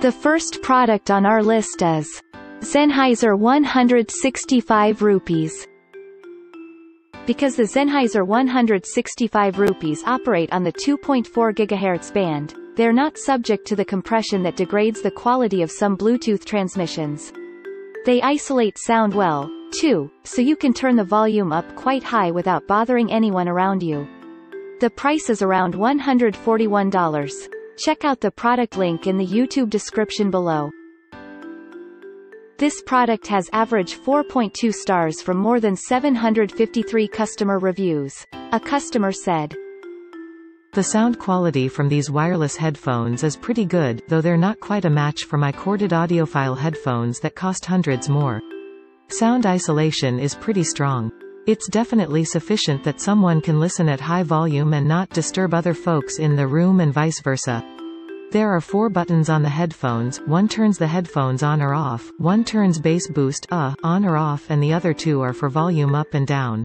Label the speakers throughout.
Speaker 1: The first product on our list is Sennheiser 165 rupees. Because the Sennheiser 165 rupees operate on the 2.4 GHz band, they're not subject to the compression that degrades the quality of some Bluetooth transmissions. They isolate sound well, too, so you can turn the volume up quite high without bothering anyone around you. The price is around $141. Check out the product link in the YouTube description below. This product has average 4.2 stars from more than 753 customer reviews. A customer said,
Speaker 2: The sound quality from these wireless headphones is pretty good, though they're not quite a match for my corded audiophile headphones that cost hundreds more. Sound isolation is pretty strong. It's definitely sufficient that someone can listen at high volume and not disturb other folks in the room and vice versa. There are four buttons on the headphones, one turns the headphones on or off, one turns bass boost uh, on or off and the other two are for volume up and down.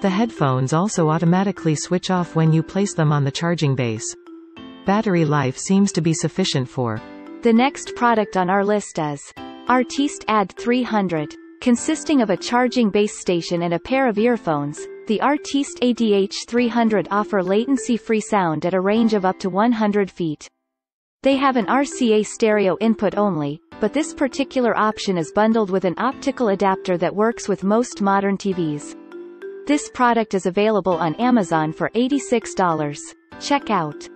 Speaker 2: The headphones also automatically switch off when you place them on the charging base. Battery life seems to be sufficient for.
Speaker 1: The next product on our list is Artiste Ad 300. Consisting of a charging base station and a pair of earphones, the Artiste ADH 300 offer latency-free sound at a range of up to 100 feet. They have an RCA stereo input only, but this particular option is bundled with an optical adapter that works with most modern TVs. This product is available on Amazon for $86. Check out.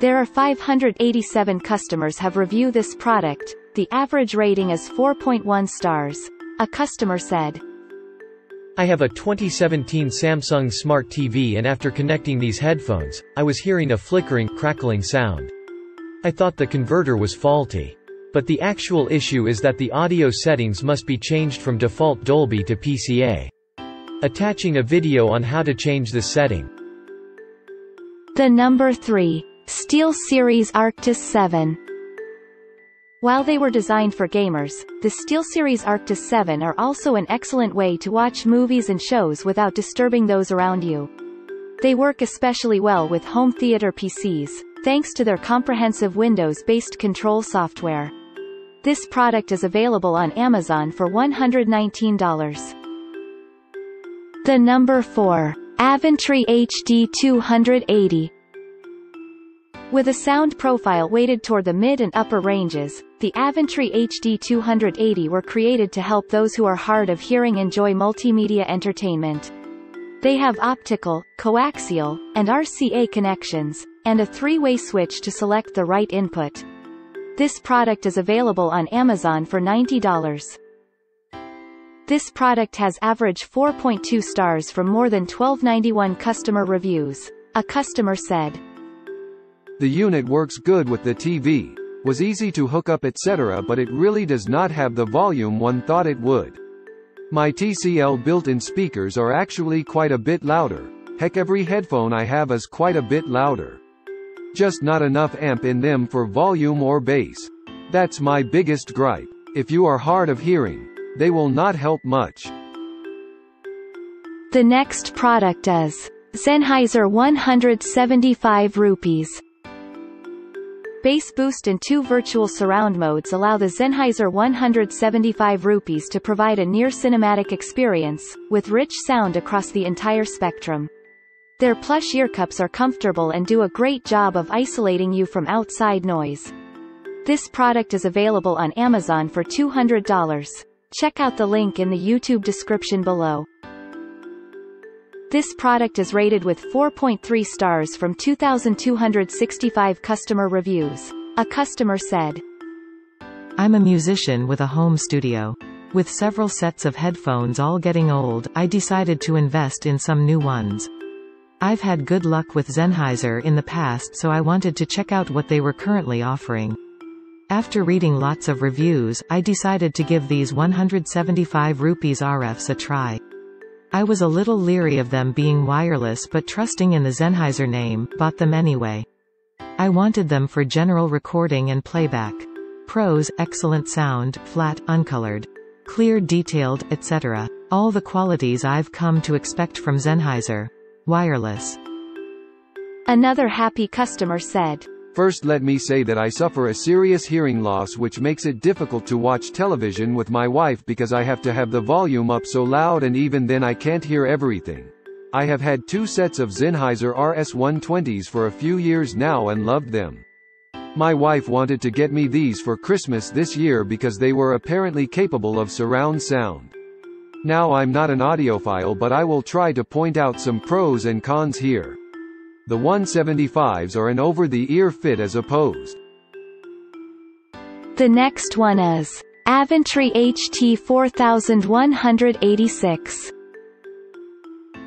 Speaker 1: There are 587 customers have reviewed this product, the average rating is 4.1 stars. A customer said,
Speaker 3: I have a 2017 Samsung Smart TV and after connecting these headphones, I was hearing a flickering, crackling sound. I thought the converter was faulty. But the actual issue is that the audio settings must be changed from default Dolby to PCM. Attaching a video on how to change this setting.
Speaker 1: The number 3. SteelSeries Arctis 7. While they were designed for gamers, the SteelSeries Arctis 7 are also an excellent way to watch movies and shows without disturbing those around you. They work especially well with home theater PCs, thanks to their comprehensive Windows-based control software. This product is available on Amazon for $119. The number 4. Avantree HD 280. With a sound profile weighted toward the mid and upper ranges, the Avantree HD 280 were created to help those who are hard of hearing enjoy multimedia entertainment. They have optical, coaxial, and RCA connections, and a three-way switch to select the right input. This product is available on Amazon for $90. This product has average 4.2 stars from more than 1291 customer reviews. A customer said,
Speaker 4: the unit works good with the TV, was easy to hook up etc but it really does not have the volume one thought it would. My TCL built-in speakers are actually quite a bit louder, heck every headphone I have is quite a bit louder. Just not enough amp in them for volume or bass. That's my biggest gripe. If you are hard of hearing, they will not help much.
Speaker 1: The next product is Sennheiser 175 rupees. Bass boost and two virtual surround modes allow the Sennheiser 175 rupees to provide a near cinematic experience, with rich sound across the entire spectrum. Their plush earcups are comfortable and do a great job of isolating you from outside noise. This product is available on Amazon for $200. Check out the link in the YouTube description below. This product is rated with 4.3 stars from 2,265 customer reviews. A customer said,
Speaker 2: I'm a musician with a home studio. With several sets of headphones all getting old, I decided to invest in some new ones. I've had good luck with Sennheiser in the past so I wanted to check out what they were currently offering. After reading lots of reviews, I decided to give these 175 rupees RFs a try. I was a little leery of them being wireless but trusting in the Sennheiser name, bought them anyway. I wanted them for general recording and playback. Pros, excellent sound, flat, uncolored. Clear detailed, etc. All the qualities I've come to expect from Sennheiser. Wireless.
Speaker 1: Another happy customer said.
Speaker 4: First let me say that I suffer a serious hearing loss which makes it difficult to watch television with my wife because I have to have the volume up so loud and even then I can't hear everything. I have had two sets of Sennheiser RS-120s for a few years now and loved them. My wife wanted to get me these for Christmas this year because they were apparently capable of surround sound. Now I'm not an audiophile but I will try to point out some pros and cons here. The 175s are an over-the-ear fit as opposed.
Speaker 1: The next one is Avantree HT 4186.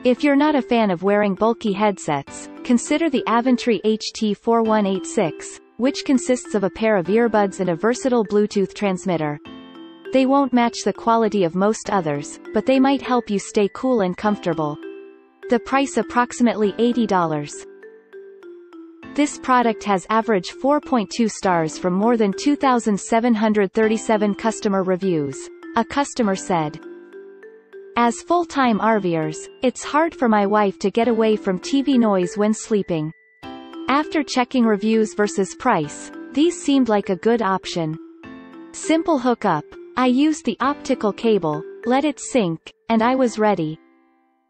Speaker 1: If you're not a fan of wearing bulky headsets, consider the Avantree HT 4186, which consists of a pair of earbuds and a versatile Bluetooth transmitter. They won't match the quality of most others, but they might help you stay cool and comfortable. The price approximately $80. This product has average 4.2 stars from more than 2,737 customer reviews. A customer said, As full-time RVers, it's hard for my wife to get away from TV noise when sleeping. After checking reviews versus price, these seemed like a good option. Simple hookup. I used the optical cable, let it sync, and I was ready.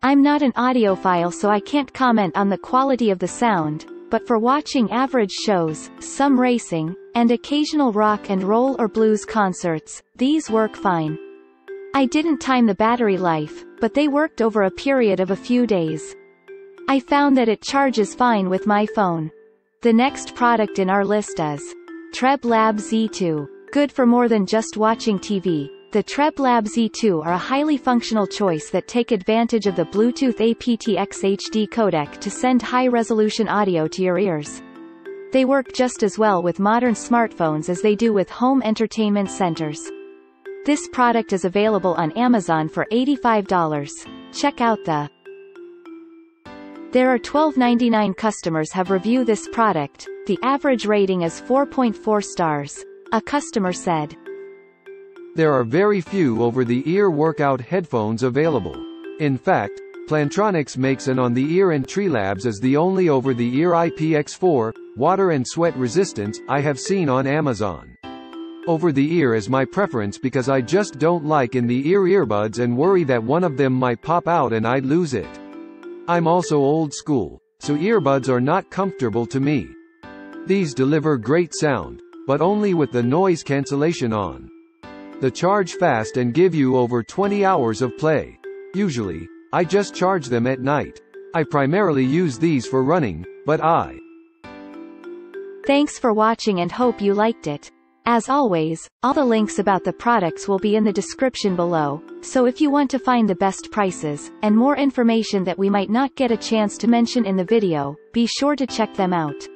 Speaker 1: I'm not an audiophile so I can't comment on the quality of the sound, but for watching average shows, some racing, and occasional rock and roll or blues concerts, these work fine. I didn't time the battery life, but they worked over a period of a few days. I found that it charges fine with my phone. The next product in our list is Treb Lab Z2. Good for more than just watching TV, the TrebLab Z2 are a highly functional choice that take advantage of the Bluetooth aptX HD codec to send high-resolution audio to your ears. They work just as well with modern smartphones as they do with home entertainment centers. This product is available on Amazon for $85. Check out the There are 12.99 customers have reviewed this product. The average rating is 4.4 stars. A customer said.
Speaker 4: There are very few over-the-ear workout headphones available. In fact, Plantronics makes an on-the-ear and TrebLabs is the only over-the-ear IPX4, water and sweat resistance, I have seen on Amazon. Over-the-ear is my preference because I just don't like in-the-ear earbuds and worry that one of them might pop out and I'd lose it. I'm also old school, so earbuds are not comfortable to me. These deliver great sound, but only with the noise cancellation on. The charge fast and give you over 20 hours of play. Usually, I just charge them at night. I primarily use these for running, but I.
Speaker 1: Thanks for watching and hope you liked it. As always, all the links about the products will be in the description below, so if you want to find the best prices, and more information that we might not get a chance to mention in the video, be sure to check them out.